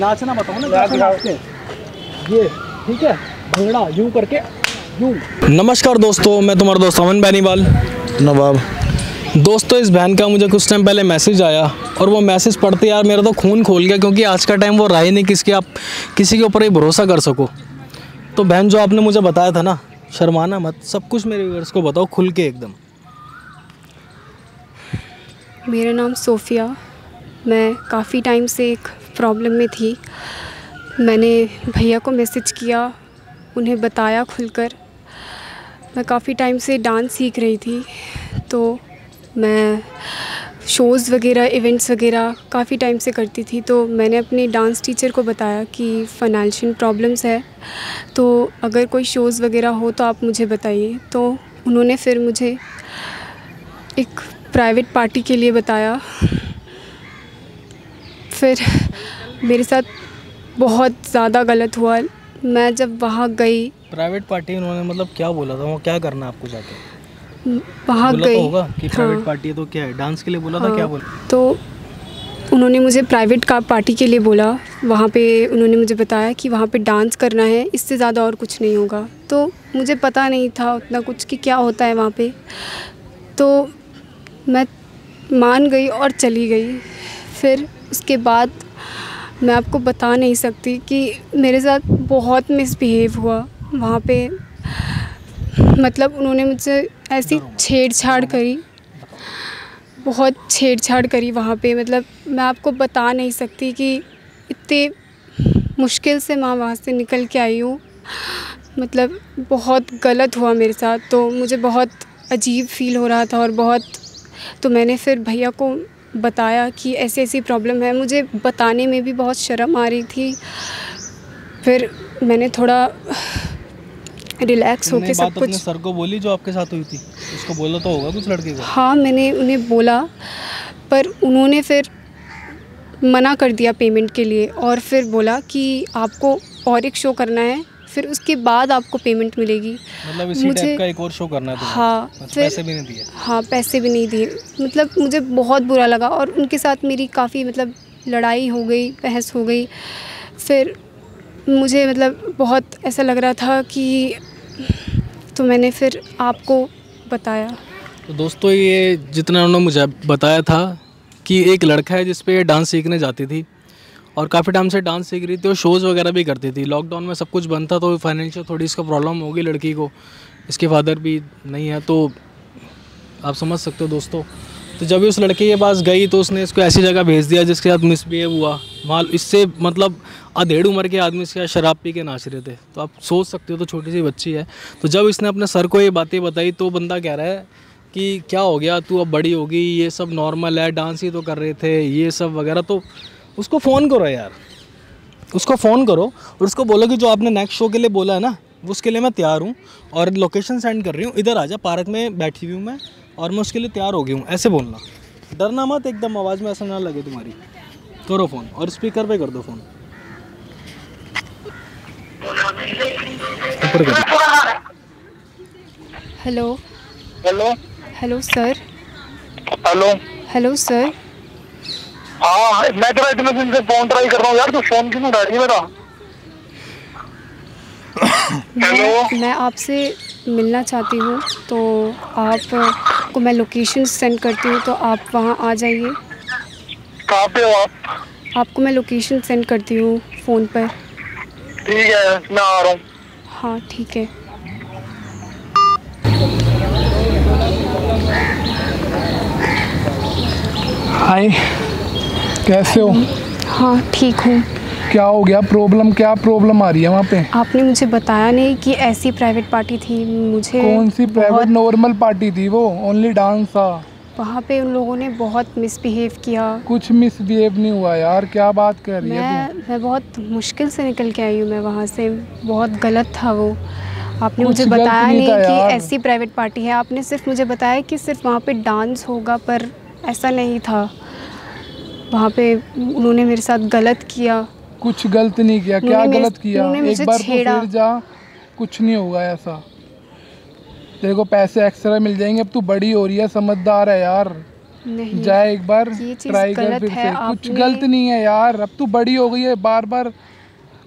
नाचना बताओ ना ये ठीक है? भंगड़ा यूँ करके यूँ। नमस्कार दोस्तों मैं तुम्हारा दोस्त अमन बैनीवाल। नवाब। दोस्तों इस बहन का मुझे कुछ टाइम पहले मैसेज आया और वो मैसेज पढ़ते यार मेरा तो खून खोल गया क्योंकि आज का टाइम वो रहा ही नहीं किसके आप किसी के ऊपर ही भरोसा कर सको। तो बहन जो आपने मुझे बताया था ना शर्माना मत सब कुछ मेरे व्यूअर्स को बताओ खुल के एकदम। मेरा नाम सोफ़िया। मैं काफ़ी टाइम से एक प्रॉब्लम में थी। मैंने भैया को मैसेज किया, उन्हें बताया खुलकर। मैं काफ़ी टाइम से डांस सीख रही थी तो मैं शोज़ वगैरह, इवेंट्स वगैरह काफ़ी टाइम से करती थी। तो मैंने अपने डांस टीचर को बताया कि फ़ाइनेंशियल प्रॉब्लम्स है तो अगर कोई शोज़ वगैरह हो तो आप मुझे बताइए। तो उन्होंने फिर मुझे एक प्राइवेट पार्टी के लिए बताया। फिर मेरे साथ बहुत ज़्यादा गलत हुआ। मैं जब वहाँ गई। प्राइवेट पार्टी उन्होंने मतलब क्या बोला था? वो क्या करना है आपको जाके? वहाँ तो गई। होगा कि प्राइवेट हाँ। पार्टी है तो क्या है? डांस के लिए बोला हाँ, था? क्या हाँ, बोला? तो उन्होंने मुझे प्राइवेट का पार्टी के लिए बोला। वहाँ पे उन्होंने मुझे बताया कि वहाँ पे डांस करना है। इससे ज़्यादा और कुछ नहीं होगा। तो मुझे पता नहीं था उतना कुछ कि क्या होता है वहाँ पे। तो मैं मान गई और चली गई। फिर उसके बाद मैं आपको बता नहीं सकती कि मेरे साथ बहुत मिसबिहेव हुआ। वहाँ पे मतलब उन्होंने मुझसे ऐसी छेड़छाड़ करी। बहुत छेड़छाड़ करी वहाँ पे। मतलब मैं आपको बता नहीं सकती कि इतने मुश्किल से मैं वहाँ से निकल के आई हूँ। मतलब बहुत गलत हुआ मेरे साथ। तो मुझे बहुत अजीब फील हो रहा था और बहुत तो मैंने फिर भैया को बताया कि ऐसी ऐसी प्रॉब्लम है। मुझे बताने में भी बहुत शर्म आ रही थी। फिर मैंने थोड़ा रिलैक्स तुमने होके ये सब कुछ सर को बोली जो आपके साथ हुई थी? उसको बोला तो होगा कुछ लड़के को? हाँ मैंने उन्हें बोला पर उन्होंने फिर मना कर दिया पेमेंट के लिए और फिर बोला कि आपको और एक शो करना है। फिर उसके बाद आपको पेमेंट मिलेगी। मतलब इसी मुझे- का एक और शो करना है तुम्हें? हाँ बस फिर पैसे भी नहीं दिए। हाँ पैसे भी नहीं दिए। मतलब मुझे बहुत बुरा लगा और उनके साथ मेरी काफ़ी मतलब लड़ाई हो गई बहस हो गई। फिर मुझे मतलब बहुत ऐसा लग रहा था कि तो मैंने फिर आपको बताया। तो दोस्तों ये जितना उन्होंने मुझे बताया था कि एक लड़का है जिस पे डांस सीखने जाती थी और काफ़ी टाइम से डांस सीख रही थी और शोज़ वगैरह भी करती थी। लॉकडाउन में सब कुछ बंद था तो फाइनेंशियल थोड़ी इसका प्रॉब्लम होगी लड़की को। इसके फादर भी नहीं है तो आप समझ सकते हो दोस्तों। तो जब भी उस लड़के के पास गई तो उसने इसको ऐसी जगह भेज दिया जिसके साथ मिसबिहेव हुआ। माल इससे मतलब अधेड़ उम्र के आदमी इसके शराब पी के नाच रहे थे। तो आप सोच सकते हो तो छोटी सी बच्ची है। तो जब इसने अपने सर को ये बातें बताई तो बंदा कह रहा है कि क्या हो गया? तू अब बड़ी होगी, ये सब नॉर्मल है डांस ही तो कर रहे थे, ये सब वगैरह। तो उसको फ़ोन करो यार। उसको फ़ोन करो और उसको बोलो कि जो आपने नेक्स्ट शो के लिए बोला है ना वो उसके लिए मैं तैयार हूँ और लोकेशन सेंड कर रही हूँ। इधर आ जा पार्क में बैठी हुई हूँ मैं और मैं उसके लिए तैयार हो गई हूँ। ऐसे बोलना। डरना मत एकदम आवाज़ में ऐसा ना लगे तुम्हारी। करो फ़ोन और स्पीकर पे कर दो फ़ोन ऊपर कर hello hello hello sir hello hello sir हाँ मैं तेरा इतने दिन से फ़ोन ट्राई कर रहा हूँ यार तू फ़ोन क्यों उठा रही मेरा? हेलो मैं मैं आपसे मिलना चाहती हूँ तो आप को मैं लोकेशन सेंड करती हूँ तो आप वहाँ आ जाइए। कहाँ पे हो आप? आपको मैं लोकेशन सेंड करती हूँ फ़ोन पर। ठीक है मैं आ रहा हूँ। हाँ ठीक है। हाय कैसे हो? हाँ ठीक हूँ। क्या हो गया? प्रॉब्लम क्या प्रॉब्लम आ रही है वहाँ पे? आपने मुझे बताया नहीं कि ऐसी प्राइवेट पार्टी थी। मुझे कौन सी प्राइवेट नॉर्मल पार्टी थी वो ओनली डांस था। वहाँ पे उन लोगों ने बहुत मिसबिहेव किया। कुछ मिसबिहेव नहीं हुआ यार क्या बात कर रही है मैं मैं बहुत मुश्किल से निकल के आई हूँ मैं वहाँ से। बहुत गलत था वो। आपने मुझे बताया नहीं नहीं कि ऐसी प्राइवेट पार्टी है। आपने सिर्फ़ मुझे बताया कि सिर्फ़ वहाँ पे डांस होगा पर ऐसा नहीं था। वहाँ पे उन्होंने मेरे साथ गलत किया। कुछ गलत नहीं किया। क्या गलत किया? एक बार तो छेड़ा। फिर जा। कुछ नहीं होगा ऐसा। तेरे को पैसे एक्स्ट्रा मिल जाएँगे। अब तू बड़ी हो रही है। समझदार है यार। नहीं जा एक बार ट्राई कर फिर से। कुछ गलत नहीं है यार। अब तू बड़ी हो गई है। बार बार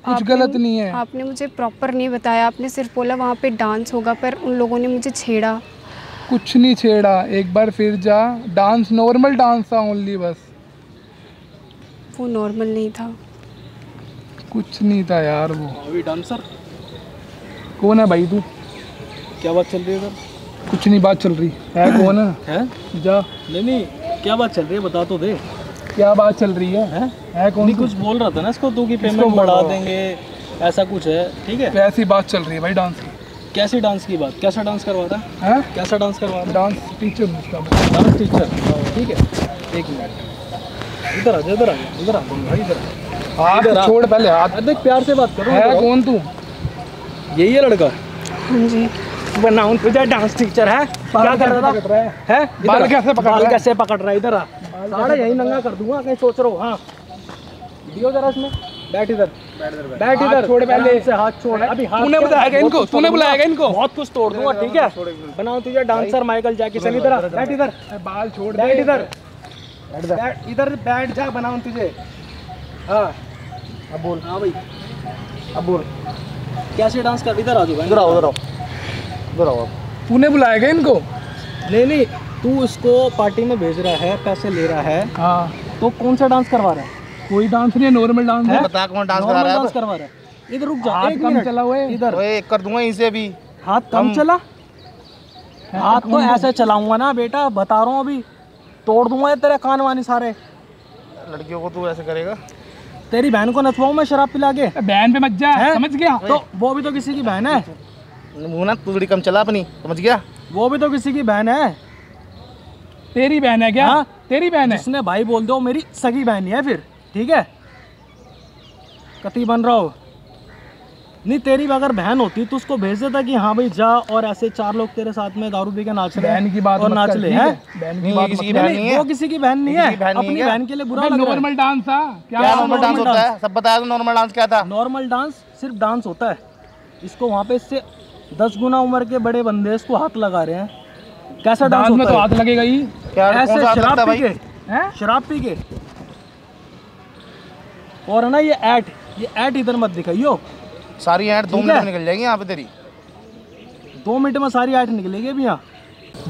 कुछ गलत नहीं है। आपने मुझे प्रॉपर नहीं बताया। आपने सिर्फ़ बोला वहाँ पे डांस होगा पर उन लोगों ने मुझे छेड़ा। कुछ नहीं छेड़ा। एक बार फिर जा। डांस नॉर्मल डांस था ओनली बस। वो नॉर्मल नहीं था। कुछ नहीं था यार वो। अभी डांसर कौन है भाई तू? क्या बात चल रही है सर कुछ नहीं बात चल रही। है कौन है? है? जा। नहीं नहीं क्या बात चल रही है बता तो दे। क्या बात चल रही है? हैं? है कौन नहीं कुछ बोल रहा था ना इसको तू कि पेमेंट बढ़ा देंगे ऐसा कुछ है ठीक है? ऐसी बात चल रही है भाई डांस की। कैसी डांस की बात? कैसा डांस करवा रहा है? है कैसा डांस करवा रहा डांस टीचर उसका डांस टीचर ठीक है एक मिनट। इधर आ जा इधर आ जा इधर आ जा भाई इधर आ। हाथ छोड़ पहले हाथ। देख प्यार से बात करो है कौन तू? यही है लड़का। हाँ जी। बनाऊँ तुझे डांस टीचर है। क्या कर रहा है? है? बाल कैसे पकड़ बाल रहा है? कैसे पकड़ रहा है? इधर आ। सारा यही नंगा कर दूँगा कहीं सोच रहा हो। हाँ दियो जरा इसमें। बैठ इधर। बैठ इधर छोड़ पहले। आराम से हाथ छोड़। अभी हाथ तूने बुलाया क्या इनको? तूने तोड़ बुलाया दूँगा। इनको? बहुत कुछ तोड़ दूँगा ठीक है? बनाऊँ तुझे डांसर माइकल जैकिसन इधर आ, बैठ इधर। बाल छोड़ बैठ इधर। बैठ इधर बैठ जा बनाऊँ तुझे। हाँ। अब बोल। हाँ भाई। अब बोल। कैसे डांस कर? इधर आ जाओ इधर आओ इधर आओ। इधर आओ। तूने बुलाया क्या इनको? नहीं नहीं तू इसको पार्टी में भेज रहा है पैसे ले रहा है। हाँ। तो कौन सा डांस करवा रहा है? कोई डांस नहीं है नॉर्मल डांस है? बता कौन डांस करा रहा है डांस करवा रहा है। इधर रुक जा एक कम मिनट चला हुआ है इधर। ओए कर दूँगा इसे अभी। हाथ कम चला? हाथ तो ऐसे चलाऊँगा ना बेटा बता रहा हूँ अभी। तोड़ दूँगा तेरे कान वानी सारे। लड़कियों को तू ऐसे करेगा? तेरी बहन को नचवाऊं मैं शराब पिला के? बहन पे मत जा हैं? समझ गया? तो वो भी तो किसी की बहन है। ना तू थोड़ी कम चला अपनी समझ गया? वो भी तो किसी की बहन है। तेरी बहन है क्या? हाँ? तेरी बहन है? जिसने भाई बोल दो मेरी सगी बहन ही है फिर ठीक है? कति बन रहा हो? नहीं तेरी अगर बहन होती तो उसको भेज देता कि हाँ भाई जा और ऐसे चार लोग तेरे साथ में दारू पी के नाच रहे हैं बहन की बात और नाच ले हैं? की बात किसी की नहीं, नहीं वो किसी की बहन नहीं है। अपनी बहन के लिए बुरा लग नॉर्मल डांस था। क्या नॉर्मल डांस? होता है? सब बताया तो नॉर्मल डांस क्या था? नॉर्मल डांस सिर्फ़ डांस होता है। इसको वहाँ पे इससे दस गुना उम्र के बड़े बंदे इसको हाथ लगा रहे हैं। कैसा डांस में तो हाथ लगेगा ही। ऐसे शराब पी के शराब पी के। और है ना ये ऐट ये ऐट इधर मत दिखाइयो। सारी ऐड दो मिनट में निकल जाएगी यहाँ पे तेरी। दो मिनट में सारी ऐट निकलेगी अभी यहाँ।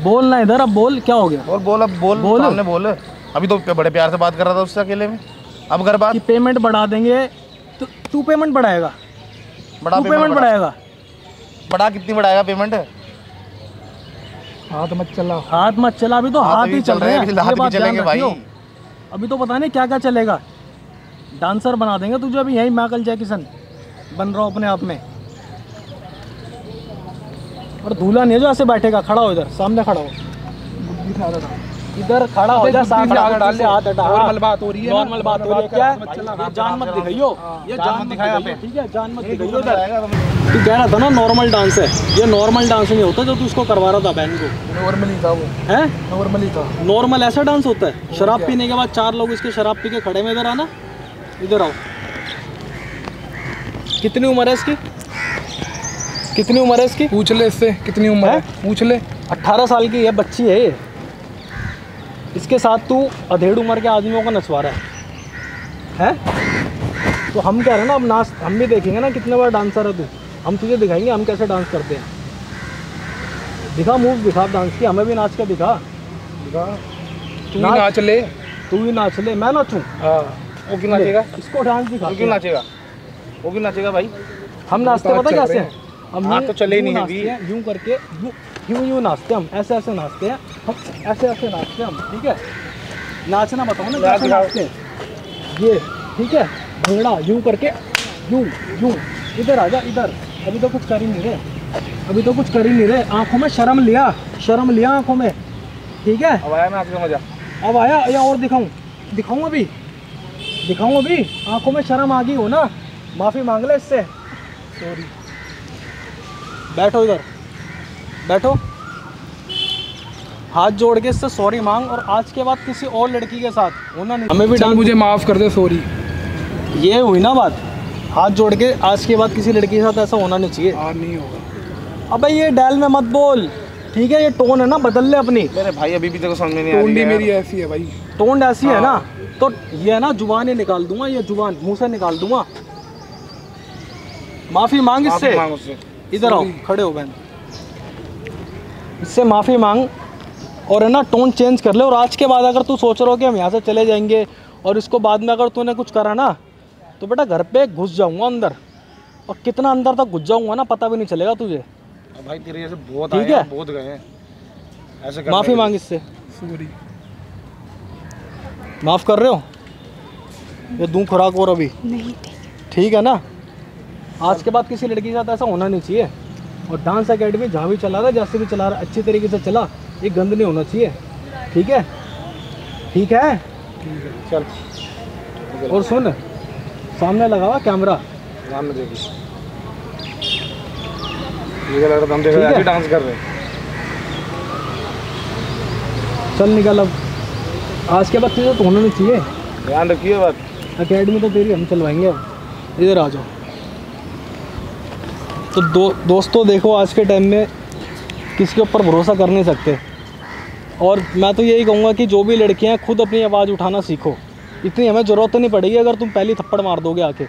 बोलना इधर अब बोल क्या हो गया? बोल बोल अब बोल बोल। सामने बोल। अभी तो बड़े प्यार से बात कर रहा था उससे अकेले में। अब कर बात पेमेंट बढ़ा देंगे तो तू पेमेंट बढ़ाएगा। बड़ा पेमेंट बढ़ाएगा। बड़ा कितनी बढ़ाएगा पेमेंट हाथ मत चला। हाथ मत चला अभी तो हाथ ही चल रहे हैं, हैं। हाथ भी चलेंगे भाई। अभी तो पता नहीं क्या क्या चलेगा। डांसर बना देंगे तुझे अभी यही माइकल जैकिसन। बन रहा हो अपने आप में। और दूल्हा नहीं जो ऐसे बैठेगा खड़ा हो इधर सामने खड़ा हो। इधर खड़ा हो जा सामने हाथ हटा। नॉर्मल बात हो रही है नॉर्मल बात हो रही है क्या? जान मत दिखाइयो। ये जान मत पे। ठीक है जान मत दिखाइयो इधर आएगा तू कह रहा था ना नॉर्मल डांस है। ये नॉर्मल डांस नहीं होता जो तू उसको करवा रहा था बहन को। नॉर्मली था वो। है? नॉर्मली था। नॉर्मल ऐसा डांस होता है। शराब पीने के बाद चार लोग इसके शराब पी के खड़े में इधर आना। इधर आओ। कितनी उम्र है इसकी? कितनी उम्र है इसकी? पूछ ले इससे कितनी उम्र है? पूछ ले। अट्ठारह साल की है बच्ची है ये। इसके साथ तू अधेड़ उम्र के आदमियों को नचवा रहा है। हैं? तो हम कह रहे हैं ना अब नाच हम भी देखेंगे ना कितने बार डांसर है तू। हम तुझे दिखाएँगे हम कैसे डांस करते हैं। दिखा मूव दिखा डांस की हमें भी नाच के दिखा। तू ही नाच। नाच ले। तू ही नाच ले मैं नाचूं? हाँ। वो क्यों नाचेगा? इसको डांस दिखा। क्यों नाचेगा? वो क्यों नाचेगा भाई? हम नाचते पता कैसे हैं? हम हाथ तो चले नहीं है हैं, यूँ करके यूँ यूँ नाचते हम ऐसे ऐसे नाचते हैं हम ऐसे ऐसे नाचते हैं हम ठीक है? नाचना बताओ ना कैसे नाचते हैं। ये ठीक है? भंगड़ा यूँ करके यूँ यूँ। इधर आ जा इधर। अभी तो कुछ कर ही नहीं रहे। अभी तो कुछ कर ही नहीं रहे। आँखों में शर्म लिया शर्म लिया आँखों में। ठीक है? अब आया नाच का मज़ा अब आया या और दिखाऊँ? दिखाऊँ अभी? दिखाऊँ अभी? आँखों में शर्म आ गई हो ना? माफ़ी मांग ले इससे। सॉरी बैठो इधर। बैठो। हाथ जोड़ के इससे सॉरी मांग और आज के बाद किसी और लड़की के साथ होना नहीं। हमें भी डांस मुझे माफ़ कर दे सॉरी ये हुई ना बात। हाथ जोड़ के आज के बाद किसी लड़की के साथ ऐसा होना नहीं चाहिए। और नहीं होगा। अबे ये डैल में मत बोल। ठीक है ये टोन है ना बदल ले अपनी। मेरे भाई अभी भी देखो समझ में नहीं आ रही मेरी ऐसी है भाई। टोन ऐसी है ना तो ये है ना ज़ुबान ही निकाल दूँगा ये ज़ुबान मुँह से निकाल दूँगा। माफ़ी मांग इससे। इधर आओ खड़े हो बहन। इससे माफ़ी मांग और है ना टोन चेंज कर ले। और आज के बाद अगर तू सोच रहा हो कि हम यहाँ से चले जाएँगे और इसको बाद में अगर तूने कुछ करा ना तो बेटा घर पे घुस जाऊँगा अंदर। और कितना अंदर तक घुस जाऊँगा ना पता भी नहीं चलेगा तुझे। भाई तेरे जैसे बहुत ठीक है। बहुत गए हैं। ऐसे माफ़ी मांग इससे। सॉरी माफ़ कर रहे हो? ये दूँ खुराक और अभी। नहीं ठीक ठीक है ना? आज के बाद किसी लड़की के साथ ऐसा होना नहीं चाहिए। और डांस अकेडमी जहाँ भी चला रहा जैसे भी चला रहा अच्छी तरीके से चला ये गंद नहीं होना चाहिए। ठीक है? ठीक है? चल। और सुन सामने लगा हुआ कैमरा है। ऐसे डांस कर रहे चल निकल अब। आज के बाद तुझे तो होना नहीं चाहिए। ध्यान रखिए बात। अकेडमी तो तेरी हम चलवाएँगे अब। इधर आ जाओ। तो दो दोस्तों देखो आज के टाइम में किसी के ऊपर भरोसा कर नहीं सकते। और मैं तो यही कहूँगा कि जो भी लड़कियाँ हैं खुद अपनी आवाज़ उठाना सीखो। इतनी हमें ज़रूरत नहीं पड़ेगी अगर तुम पहली थप्पड़ मार दोगे आके।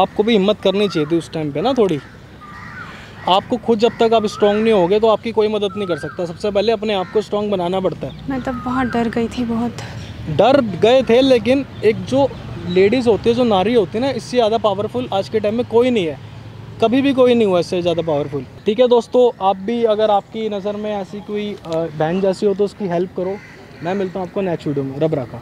आपको भी हिम्मत करनी चाहिए थी उस टाइम पे ना थोड़ी। आपको खुद जब तक आप स्ट्रांग नहीं होगे तो आपकी कोई मदद नहीं कर सकता। सबसे पहले अपने आप को स्ट्रांग बनाना पड़ता है। मैं तब बहुत डर गई थी बहुत। डर गए थे लेकिन एक जो लेडीज़ होती है जो नारी होती है ना इससे ज़्यादा पावरफुल आज के टाइम में कोई नहीं है। कभी भी कोई नहीं हुआ इससे ज़्यादा पावरफुल ठीक है दोस्तों, आप भी अगर आपकी नज़र में ऐसी कोई बहन जैसी हो तो उसकी हेल्प करो। मैं मिलता हूँ आपको नेक्स्ट वीडियो में। रब रखा।